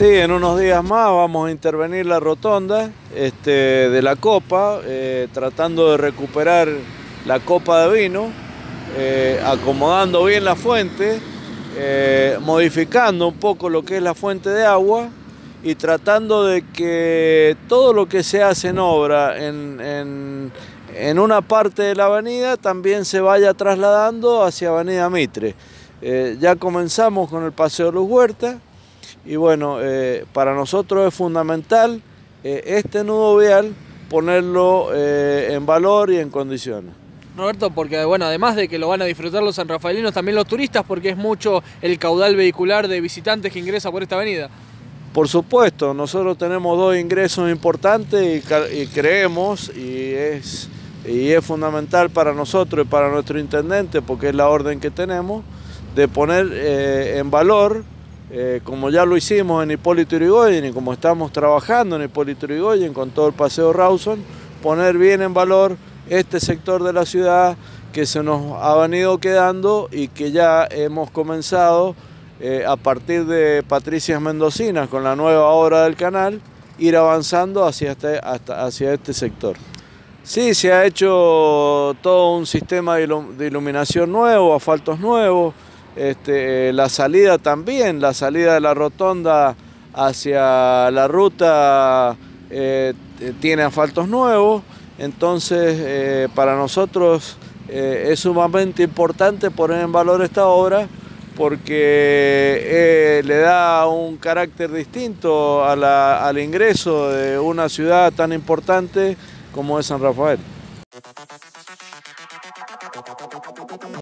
Sí, en unos días más vamos a intervenir la rotonda este, de la copa, eh, tratando de recuperar la copa de vino, eh, acomodando bien la fuente, eh, modificando un poco lo que es la fuente de agua y tratando de que todo lo que se hace en obra en, en una parte de la avenida también se vaya trasladando hacia Avenida Mitre. ya comenzamos con el Paseo Luz Huerta y bueno, eh, para nosotros es fundamental eh, este nudo vial ponerlo eh, en valor y en condiciones. Roberto, porque bueno, además de que lo van a disfrutar los sanrafaelinos, también los turistas, porque es mucho el caudal vehicular de visitantes que ingresa por esta avenida. Por supuesto, nosotros tenemos dos ingresos importantes y, creemos, y es, y es fundamental para nosotros y para nuestro intendente, porque es la orden que tenemos, de poner en valor eh, como ya lo hicimos en Hipólito Yrigoyen y como estamos trabajando en Hipólito Yrigoyen con todo el paseo Rawson, poner bien en valor este sector de la ciudad que se nos ha venido quedando y que ya hemos comenzado eh, a partir de Patricias Mendocinas con la nueva obra del canal, ir avanzando hacia este, hacia este sector. Sí, se ha hecho todo un sistema de iluminación nuevo, asfaltos nuevos, este, la salida también, la salida de la rotonda hacia la ruta eh, tiene asfaltos nuevos, entonces eh, para nosotros eh, es sumamente importante poner en valor esta obra porque le da un carácter distinto al ingreso de una ciudad tan importante como es San Rafael.